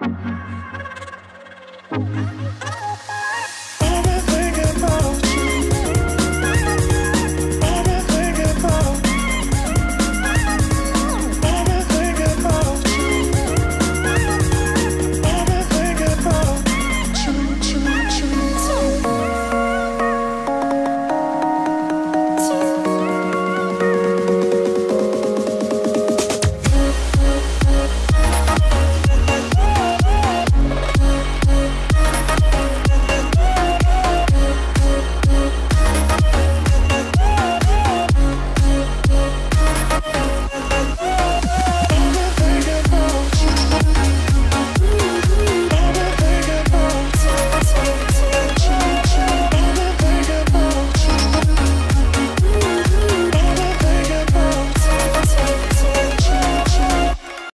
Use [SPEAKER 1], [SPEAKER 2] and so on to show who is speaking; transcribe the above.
[SPEAKER 1] Música